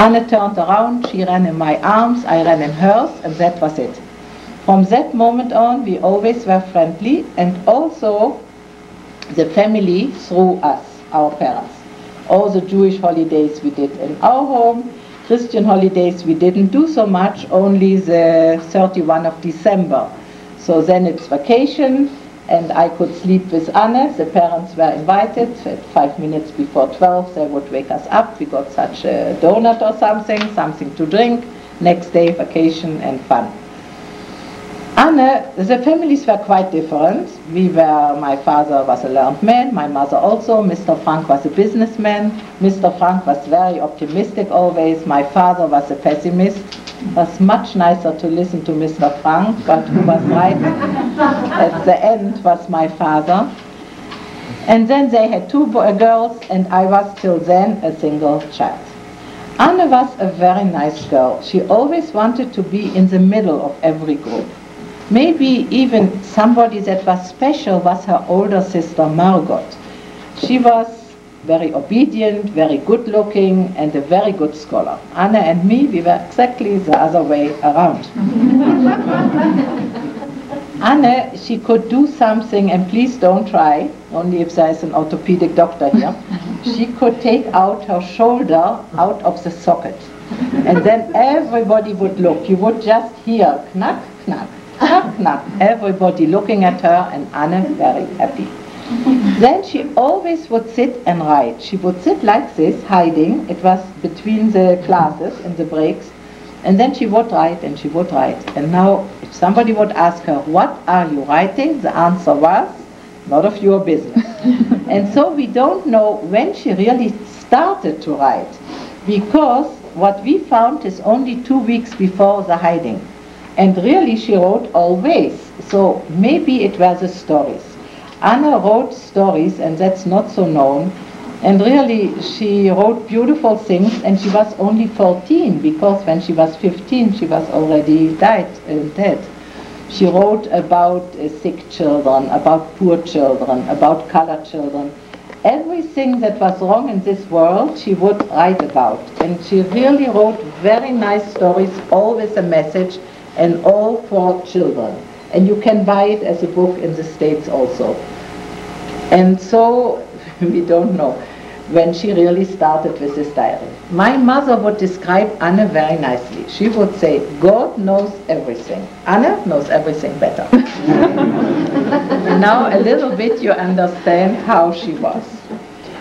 Anne turned around, she ran in my arms, I ran in hers, and that was it. From that moment on, we always were friendly, and also the family through us, our parents. All the Jewish holidays we did in our home, Christian holidays we didn't do so much, only the 31 of December. So then it's vacation, and I could sleep with Anne. The parents were invited at five minutes before 12. They would wake us up. We got such a donut or something, something to drink. Next day, vacation and fun. Anne, the families were quite different. We were, my father was a learned man, my mother also. Mr. Frank was a businessman. Mr. Frank was very optimistic always. My father was a pessimist was much nicer to listen to Mr. Frank, but who was right at the end was my father. And then they had two uh, girls, and I was till then a single child. Anne was a very nice girl. She always wanted to be in the middle of every group. Maybe even somebody that was special was her older sister Margot. She was very obedient, very good looking, and a very good scholar. Anna and me, we were exactly the other way around. Anna, she could do something, and please don't try, only if there is an orthopedic doctor here. She could take out her shoulder out of the socket. And then everybody would look. You would just hear knack, knack, knack, knack. Everybody looking at her, and Anna very happy then she always would sit and write. She would sit like this, hiding. It was between the classes and the breaks. And then she would write and she would write. And now, if somebody would ask her, What are you writing? the answer was, Not of your business. and so we don't know when she really started to write. Because what we found is only two weeks before the hiding. And really, she wrote always. So maybe it was the stories. Anna wrote stories, and that's not so known. And really, she wrote beautiful things, and she was only 14 because when she was 15, she was already died, uh, dead. She wrote about uh, sick children, about poor children, about colored children. Everything that was wrong in this world, she would write about. And she really wrote very nice stories, always a message, and all for children and you can buy it as a book in the States also. And so we don't know when she really started with this diary. My mother would describe Anne very nicely. She would say, God knows everything. Anne knows everything better. now a little bit you understand how she was.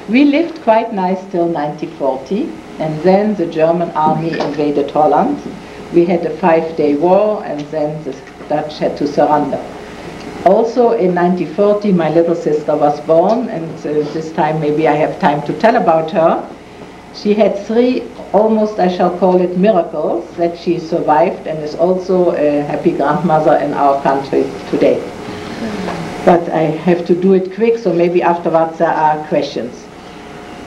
We lived quite nice till 1940, and then the German army invaded Holland. We had a five-day war, and then the Dutch had to surrender. Also in 1940 my little sister was born and uh, this time maybe I have time to tell about her. She had three almost I shall call it miracles that she survived and is also a happy grandmother in our country today. But I have to do it quick so maybe afterwards there are questions.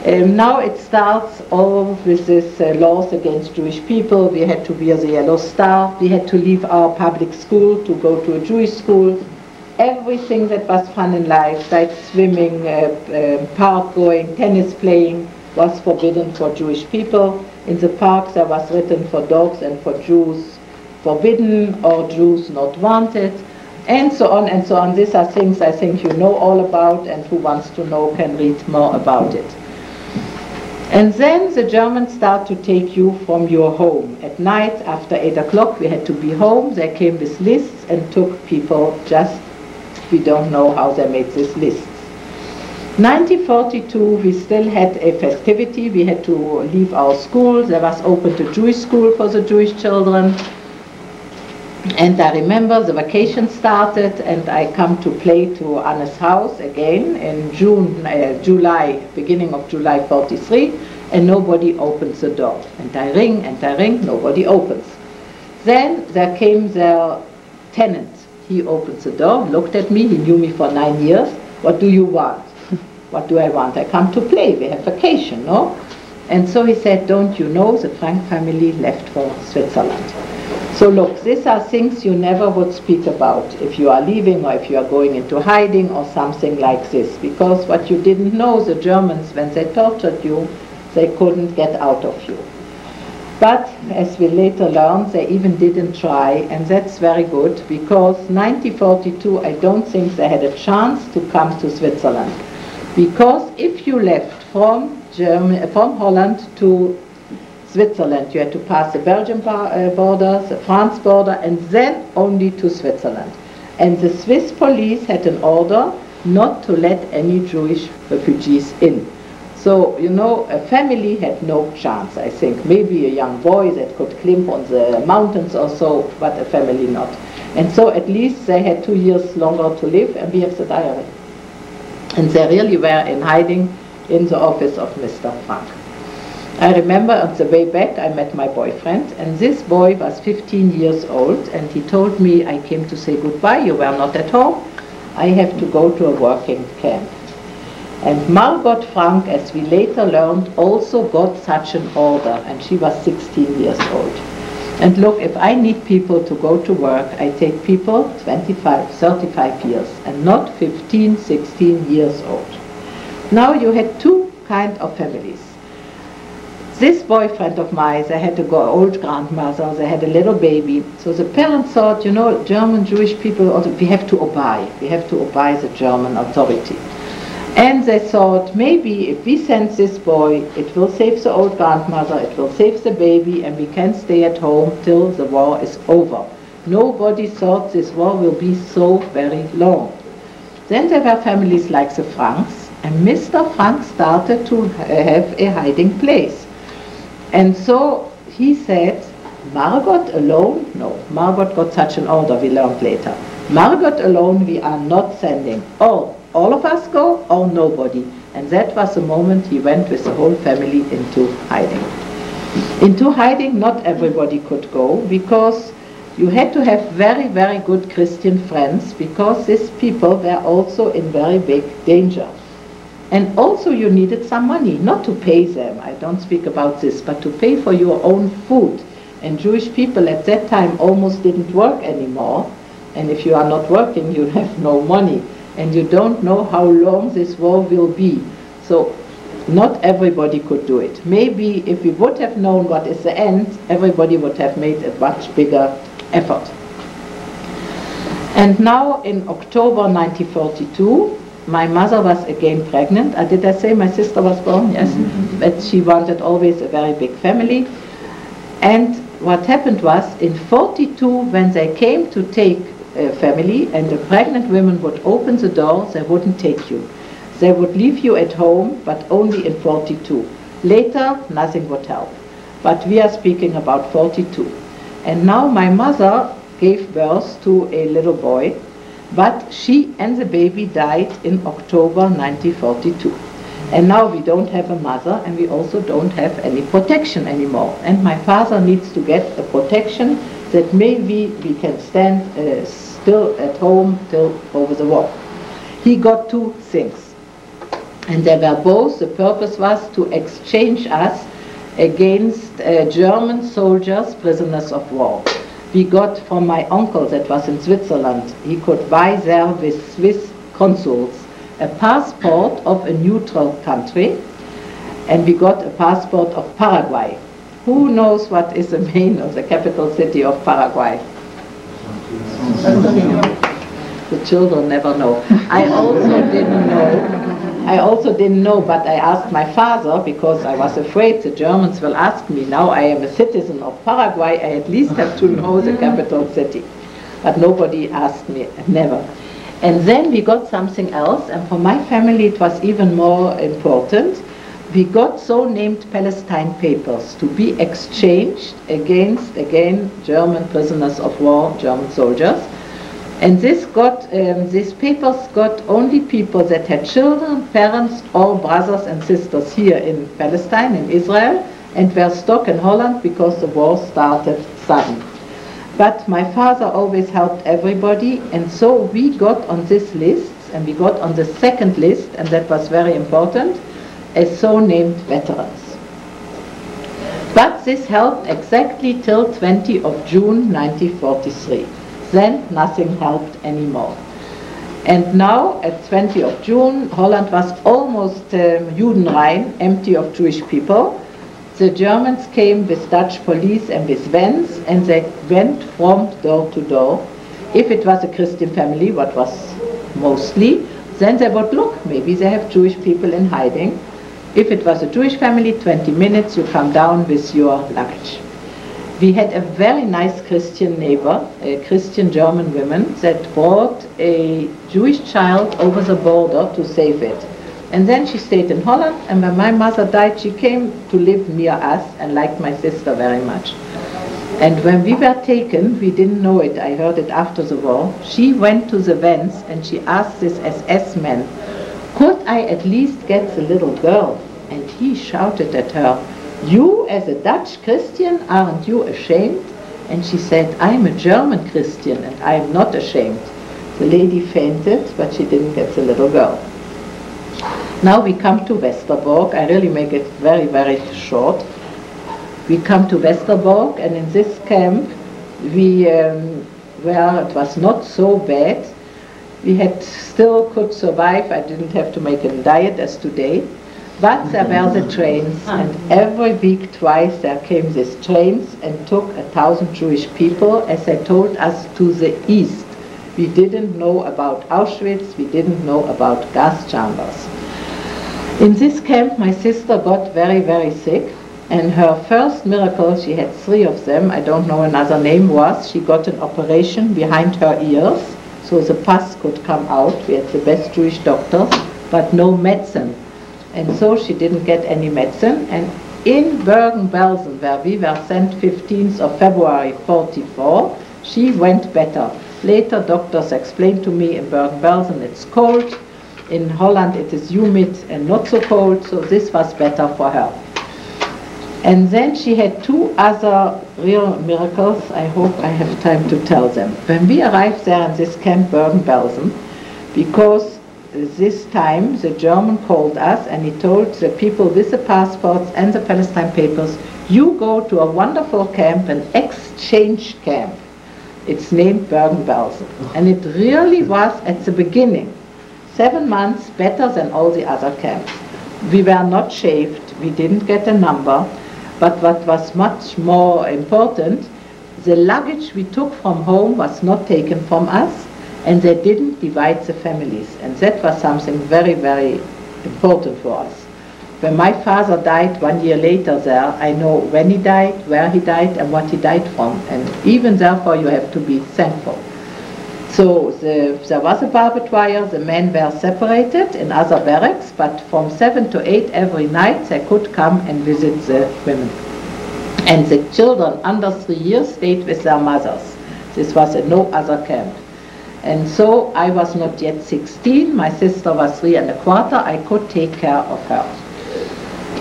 Um, now it starts all with these uh, laws against Jewish people. We had to wear the yellow star. We had to leave our public school to go to a Jewish school. Everything that was fun in life, like swimming, uh, uh, park going, tennis playing, was forbidden for Jewish people. In the parks there was written for dogs and for Jews forbidden or Jews not wanted and so on and so on. These are things I think you know all about and who wants to know can read more about it. And then the Germans start to take you from your home. At night, after 8 o'clock, we had to be home. They came with lists and took people just, we don't know how they made these lists. 1942, we still had a festivity. We had to leave our school. There was opened a Jewish school for the Jewish children. And I remember the vacation started and I come to play to Anna's house again in June, uh, July, beginning of July 43, and nobody opens the door. And I ring and I ring, nobody opens. Then there came their tenant. He opens the door, looked at me, he knew me for nine years. What do you want? what do I want? I come to play, we have vacation, no? And so he said, don't you know the Frank family left for Switzerland. So look, these are things you never would speak about if you are leaving or if you are going into hiding or something like this. Because what you didn't know, the Germans, when they tortured you, they couldn't get out of you. But as we later learned, they even didn't try, and that's very good because 1942, I don't think they had a chance to come to Switzerland. Because if you left from Germany, from Holland to Switzerland, you had to pass the Belgian uh, border, the France border, and then only to Switzerland. And the Swiss police had an order not to let any Jewish refugees in. So, you know, a family had no chance, I think. Maybe a young boy that could climb on the mountains or so, but a family not. And so at least they had two years longer to live, and we have the diary. And they really were in hiding in the office of Mr. Frank. I remember on the way back I met my boyfriend, and this boy was 15 years old, and he told me, I came to say goodbye, you were not at home, I have to go to a working camp. And Margot Frank, as we later learned, also got such an order, and she was 16 years old. And look, if I need people to go to work, I take people 25, 35 years, and not 15, 16 years old. Now you had two kind of families. This boyfriend of mine, they had a old grandmother, they had a little baby. So the parents thought, you know, German Jewish people, we have to obey. We have to obey the German authority. And they thought maybe if we send this boy, it will save the old grandmother, it will save the baby, and we can stay at home till the war is over. Nobody thought this war will be so very long. Then there were families like the Franks, and Mr. Frank started to have a hiding place. And so he said, Margot alone? No, Margot got such an order, we learned later. Margot alone we are not sending. All all of us go or nobody. And that was the moment he went with the whole family into hiding. Into hiding, not everybody could go because you had to have very, very good Christian friends because these people were also in very big danger. And also you needed some money, not to pay them, I don't speak about this, but to pay for your own food. And Jewish people at that time almost didn't work anymore. And if you are not working, you have no money and you don't know how long this war will be. So not everybody could do it. Maybe if we would have known what is the end, everybody would have made a much bigger effort. And now in October 1942, my mother was again pregnant. Uh, did I say my sister was born? Yes. Mm-hmm. But she wanted always a very big family. And what happened was in 42, when they came to take uh, family and the pregnant women would open the door, they wouldn't take you. They would leave you at home, but only in 42. Later, nothing would help. But we are speaking about 42. And now my mother gave birth to a little boy, but she and the baby died in October 1942. And now we don't have a mother and we also don't have any protection anymore. And my father needs to get a protection that maybe we can stand uh, still at home till over the war. He got two things. And they were both, the purpose was to exchange us against uh, German soldiers, prisoners of war. We got from my uncle that was in Switzerland, he could buy there with Swiss consuls a passport of a neutral country, and we got a passport of Paraguay. Who knows what is the main of the capital city of Paraguay? The children never know. I also didn't know. I also didn't know, but I asked my father because I was afraid the Germans will ask me. Now I am a citizen of Paraguay. I at least have to know the capital city. But nobody asked me, never. And then we got something else, and for my family it was even more important we got so named Palestine papers to be exchanged against, again, German prisoners of war, German soldiers. And this got, um, these papers got only people that had children, parents, or brothers and sisters here in Palestine, in Israel, and were stuck in Holland because the war started sudden. But my father always helped everybody, and so we got on this list, and we got on the second list, and that was very important as so named veterans. But this helped exactly till 20 of June 1943. Then nothing helped anymore. And now, at 20 of June, Holland was almost um, Judenrein, empty of Jewish people. the Germans came with Dutch police and with vans and they went from door to door. If it was a Christian family, what was mostly, then they would look, maybe they have Jewish people in hiding. If it was a Jewish family, 20 minutes, you come down with your luggage. We had a very nice Christian neighbor, a Christian German woman, that brought a Jewish child over the border to save it. And then she stayed in Holland, and when my mother died, she came to live near us and liked my sister very much. And when we were taken, we didn't know it, I heard it after the war, she went to the vents and she asked this SS man, could I at least get the little girl? And he shouted at her, you as a Dutch Christian, aren't you ashamed? And she said, I'm a German Christian and I am not ashamed. The lady fainted, but she didn't get the little girl. Now we come to Westerbork. I really make it very, very short. We come to Westerbork, and in this camp, we um, where it was not so bad. We had still could survive. I didn't have to make a diet as today. But there were the trains, and every week twice there came these trains and took a thousand Jewish people, as they told us, to the east. We didn't know about Auschwitz, we didn't know about gas chambers. In this camp, my sister got very, very sick, and her first miracle, she had three of them, I don't know another name, was she got an operation behind her ears, so the pus could come out. We had the best Jewish doctors, but no medicine. And so she didn't get any medicine, and in Bergen-Belsen, where we were sent 15th of February 44, she went better. Later, doctors explained to me in Bergen-Belsen it's cold, in Holland it is humid and not so cold, so this was better for her. And then she had two other real miracles. I hope I have time to tell them. When we arrived there in this camp Bergen-Belsen, because this time the German called us and he told the people with the passports and the Palestine papers, you go to a wonderful camp, an exchange camp. It's named Bergen-Belsen. And it really was at the beginning seven months better than all the other camps. We were not shaved, we didn't get a number, but what was much more important, the luggage we took from home was not taken from us, and they didn't divide the families. And that was something very, very important for us. When my father died one year later there, I know when he died, where he died, and what he died from. And even therefore you have to be thankful. So the, there was a barbed wire, the men were separated in other barracks, but from 7 to 8 every night they could come and visit the women. And the children under three years stayed with their mothers. This was in no other camp. And so I was not yet 16, my sister was three and a quarter, I could take care of her.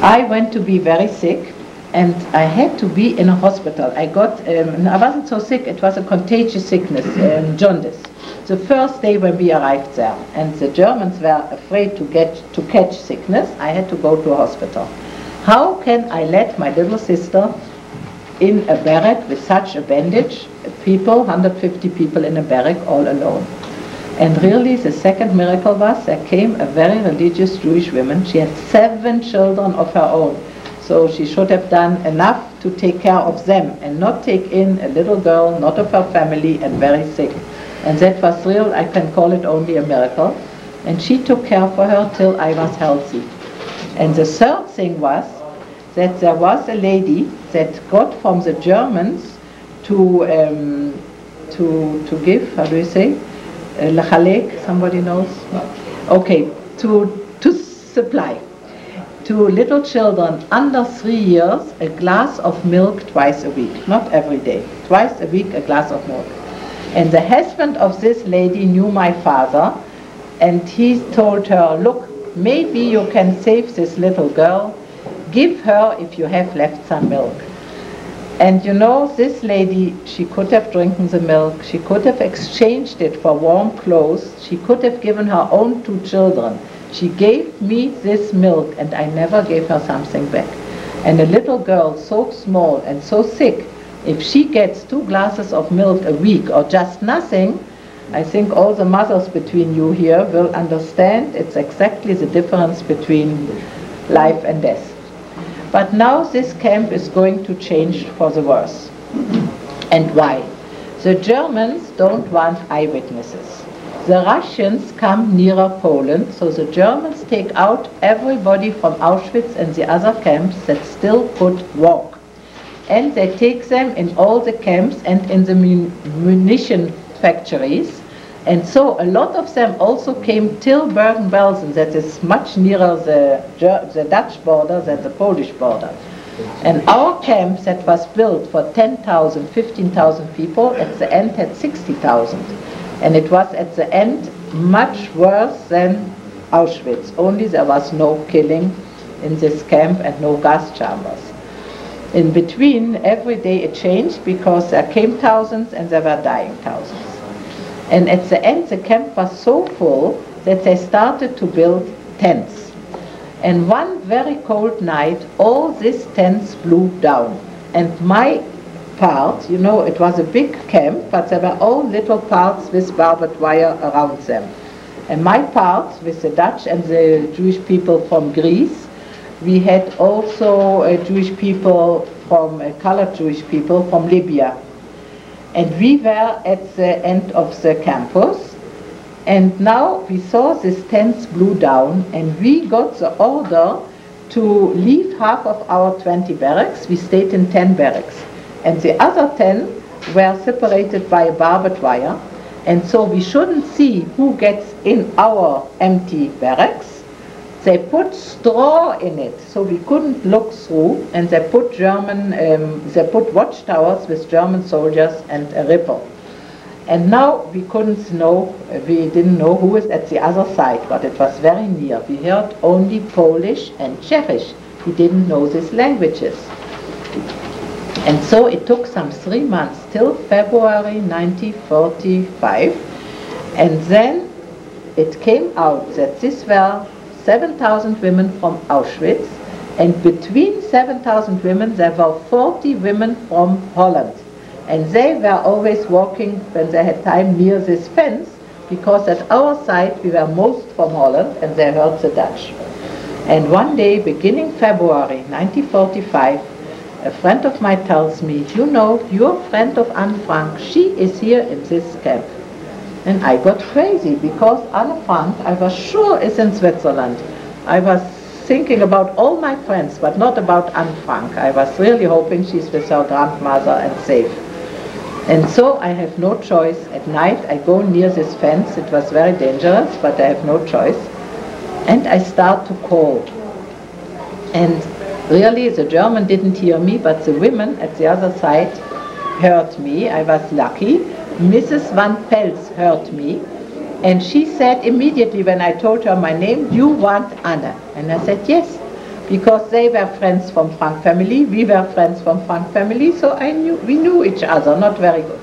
I went to be very sick and I had to be in a hospital. I got, um, I wasn't so sick, it was a contagious sickness, um, jaundice. The first day when we arrived there, and the Germans were afraid to get to catch sickness, I had to go to a hospital. How can I let my little sister in a barrack with such a bandage, people, 150 people in a barrack all alone? And really, the second miracle was there came a very religious Jewish woman. She had seven children of her own so she should have done enough to take care of them and not take in a little girl, not of her family, and very sick. And that was real, I can call it only a miracle. And she took care for her till I was healthy. And the third thing was that there was a lady that got from the Germans to um, to to give, how do you say, uh, somebody knows? Okay, to to supply to little children under three years a glass of milk twice a week, not every day, twice a week a glass of milk. And the husband of this lady knew my father, and he told her, look, maybe you can save this little girl, give her, if you have left some milk. And you know, this lady, she could have drinking the milk, she could have exchanged it for warm clothes, she could have given her own two children. She gave me this milk and I never gave her something back. And a little girl so small and so sick, if she gets two glasses of milk a week or just nothing, I think all the mothers between you here will understand it's exactly the difference between life and death. But now this camp is going to change for the worse. And why? The Germans don't want eyewitnesses. The Russians come nearer Poland, so the Germans take out everybody from Auschwitz and the other camps that still could walk. And they take them in all the camps and in the munition factories. And so a lot of them also came till Bergen-Belsen, that is much nearer the, the Dutch border than the Polish border. And our camp that was built for 10,000, 15,000 people, at the end had 60,000. And it was at the end much worse than Auschwitz, only there was no killing in this camp and no gas chambers. In between, every day it changed because there came thousands and there were dying thousands. And at the end, the camp was so full that they started to build tents. And one very cold night, all these tents blew down. And my part, you know, it was a big camp, but there were all little parts with barbed wire around them. And my part, with the Dutch and the Jewish people from Greece, we had also uh, Jewish people from, uh, colored Jewish people from Libya. And we were at the end of the campus, and now we saw this tents blew down and we got the order to leave half of our 20 barracks. We stayed in 10 barracks. And the other 10 were separated by a barbed wire. And so we shouldn't see who gets in our empty barracks. They put straw in it, so we couldn't look through. And they put German, um, they put watchtowers with German soldiers and a ripple. And now we couldn't know, we didn't know who was at the other side, but it was very near. We heard only Polish and Czechish. We didn't know these languages. And so it took some three months till February 1945. And then it came out that these were 7,000 women from Auschwitz. And between 7,000 women, there were 40 women from Holland. And they were always walking when they had time near this fence because at our side we were most from Holland and they heard the Dutch. And one day, beginning February 1945, a friend of mine tells me, you know, your friend of Anne Frank, she is here in this camp. And I got crazy because Anne Frank, I was sure is in Switzerland. I was thinking about all my friends, but not about Anne Frank. I was really hoping she's with her grandmother and safe. And so I have no choice. At night I go near this fence. It was very dangerous, but I have no choice. And I start to call. And really the German didn't hear me, but the women at the other side heard me. I was lucky. Mrs. Van Pels heard me. And she said immediately when I told her my name, you want Anna. And I said, yes because they were friends from Frank family, we were friends from Frank family, so I knew, we knew each other, not very good.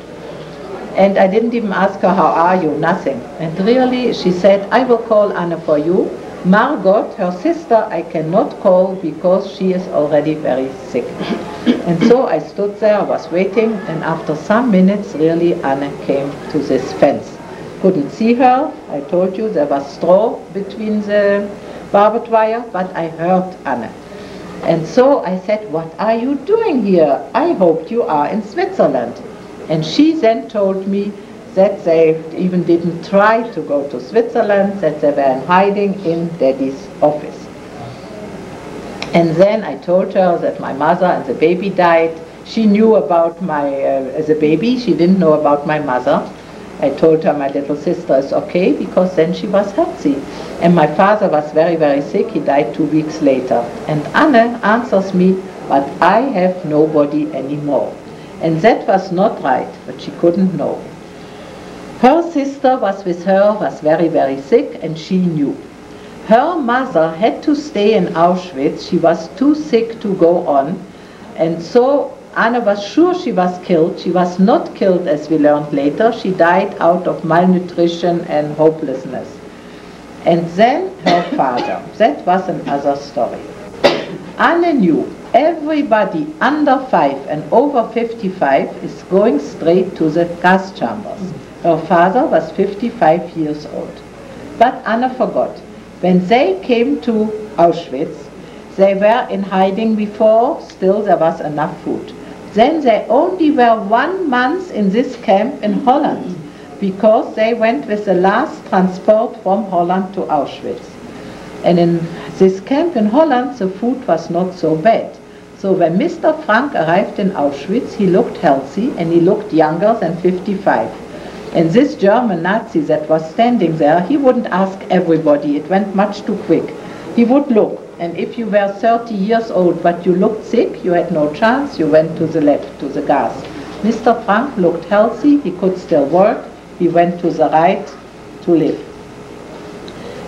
And I didn't even ask her, how are you, nothing. And really, she said, I will call Anna for you. Margot, her sister, I cannot call because she is already very sick. and so I stood there, was waiting, and after some minutes, really, Anna came to this fence. Couldn't see her, I told you there was straw between the barbed wire, but I heard Anne. And so I said, what are you doing here? I hoped you are in Switzerland. And she then told me that they even didn't try to go to Switzerland, that they were in hiding in daddy's office. And then I told her that my mother and the baby died. She knew about my, uh, a baby, she didn't know about my mother. I told her my little sister is okay because then she was healthy. And my father was very, very sick. He died two weeks later. And Anne answers me, but I have nobody anymore. And that was not right, but she couldn't know. Her sister was with her, was very, very sick, and she knew. Her mother had to stay in Auschwitz. She was too sick to go on. And so Anna was sure she was killed. She was not killed, as we learned later. She died out of malnutrition and hopelessness. And then her father. That was another story. Anna knew everybody under 5 and over 55 is going straight to the gas chambers. Her father was 55 years old. But Anna forgot. When they came to Auschwitz, They were in hiding before, still there was enough food. Then they only were one month in this camp in Holland because they went with the last transport from Holland to Auschwitz. And in this camp in Holland, the food was not so bad. So when Mr. Frank arrived in Auschwitz, he looked healthy and he looked younger than 55. And this German Nazi that was standing there, he wouldn't ask everybody. It went much too quick. He would look. And if you were 30 years old but you looked sick, you had no chance, you went to the left, to the gas. Mr. Frank looked healthy, he could still work, he went to the right to live.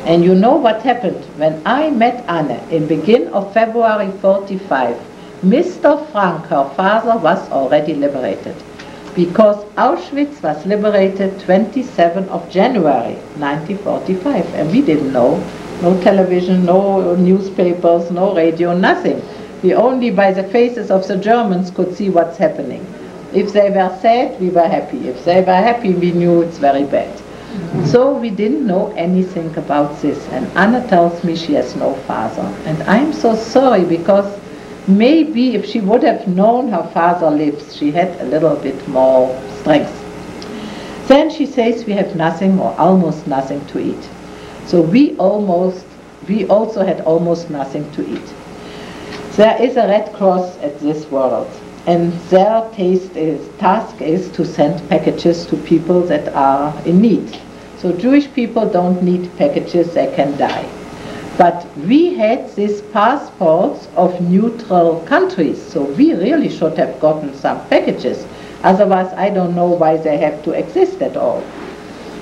And you know what happened? When I met Anne in begin of February 45, Mr. Frank, her father, was already liberated. Because Auschwitz was liberated 27 of January 1945, and we didn't know. No television, no newspapers, no radio, nothing. We only by the faces of the Germans could see what's happening. If they were sad, we were happy. If they were happy, we knew it's very bad. So we didn't know anything about this. And Anna tells me she has no father. And I'm so sorry because maybe if she would have known her father lives, she had a little bit more strength. Then she says we have nothing or almost nothing to eat. So we almost, we also had almost nothing to eat. There is a Red Cross at this world and their taste is, task is to send packages to people that are in need. So Jewish people don't need packages, they can die. But we had these passports of neutral countries, so we really should have gotten some packages. Otherwise, I don't know why they have to exist at all.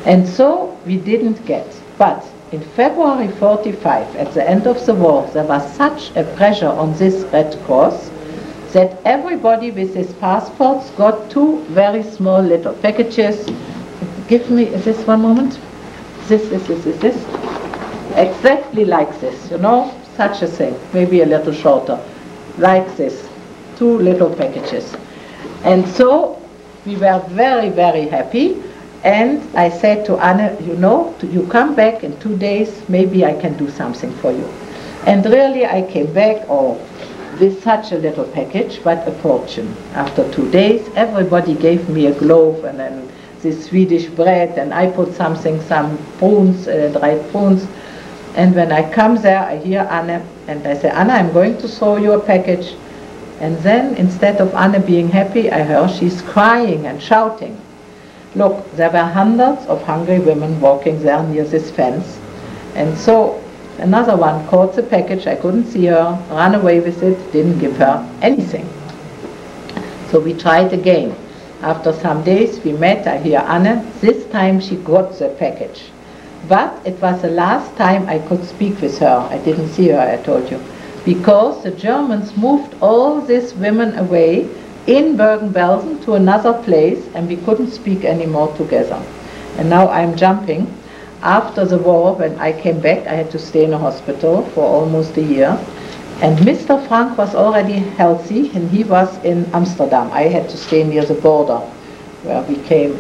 And so we didn't get. But in February 45, at the end of the war, there was such a pressure on this Red Cross that everybody with his passports got two very small little packages. Give me this one moment. This, this, this, this, this. Exactly like this, you know, such a thing, maybe a little shorter, like this, two little packages. And so we were very, very happy. And I said to Anne, you know, you come back in two days, maybe I can do something for you. And really I came back, or with such a little package, but a fortune. After two days, everybody gave me a glove and then this Swedish bread, and I put something, some prunes, uh, dried prunes. And when I come there, I hear Anne, and I say, Anna, I'm going to throw you a package. And then, instead of Anne being happy, I hear she's crying and shouting. Look, there were hundreds of hungry women walking there near this fence. And so Another one caught the package, I couldn't see her, ran away with it, didn't give her anything. So we tried again. After some days we met, I hear Anne, this time she got the package. But it was the last time I could speak with her. I didn't see her, I told you. Because the Germans moved all these women away in Bergen-Belsen to another place and we couldn't speak anymore together. And now I'm jumping after the war, when I came back, I had to stay in a hospital for almost a year. And Mr. Frank was already healthy, and he was in Amsterdam. I had to stay near the border where we came.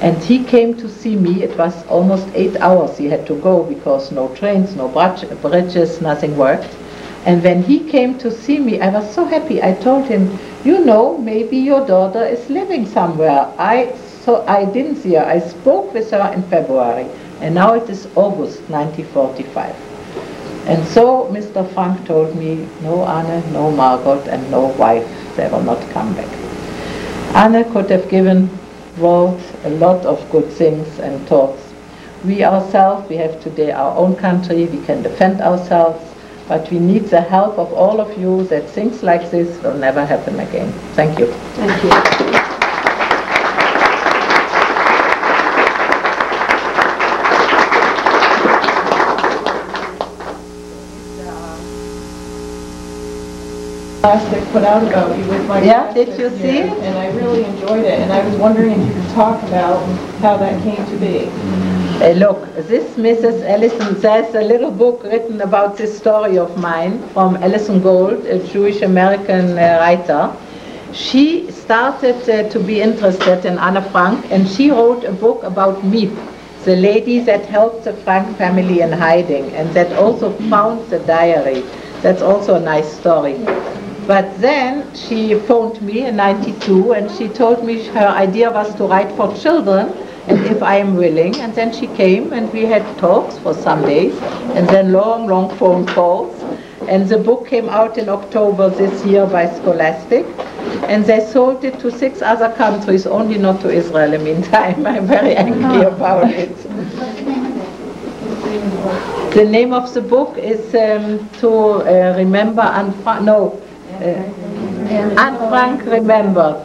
And he came to see me. It was almost eight hours he had to go because no trains, no bridges, nothing worked. And when he came to see me, I was so happy. I told him, you know, maybe your daughter is living somewhere. I, so I didn't see her. I spoke with her in February. And now it is August 1945. And so Mr. Frank told me, no Anne, no Margot, and no wife, they will not come back. Anne could have given world a lot of good things and thoughts. We ourselves, we have today our own country, we can defend ourselves, but we need the help of all of you that things like this will never happen again. Thank you. Thank you. Put out about you with my Yeah, did you see it? And I really enjoyed it, and I was wondering if you could talk about how that came to be. Uh, look, this Mrs. Ellison says a little book written about this story of mine from Alison Gold, a Jewish American uh, writer. She started uh, to be interested in Anna Frank and she wrote a book about Miep, the lady that helped the Frank family in hiding and that also found the diary. That's also a nice story. But then she phoned me in 92 and she told me her idea was to write for children and if I am willing. And then she came and we had talks for some days and then long, long phone calls. And the book came out in October this year by Scholastic. And they sold it to six other countries, only not to Israel in the meantime. I'm very angry about it. The name of the book is um, to uh, remember and... No, uh, Anne Frank remembered.